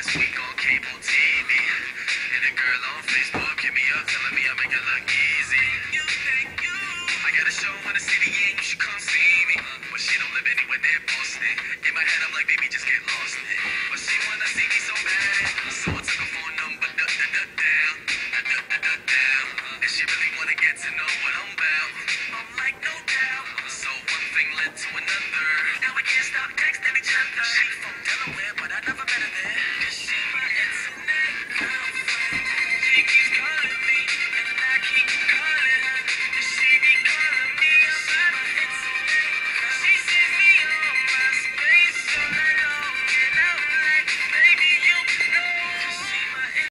last week on cable TV. And a girl on Facebook hit me up telling me I make it look easy. You think you? I got a show in the city and you should come see me. But she don't live anywhere near Boston. In my head, I'm like, baby, just get lost. In. But she wanna see me so bad. So I took her phone number duh, duh, duh, down. duh duh duh duh down. And she really wanna get to know what I'm about. I'm like, no doubt. So one thing led to another. Now I can't stop texting.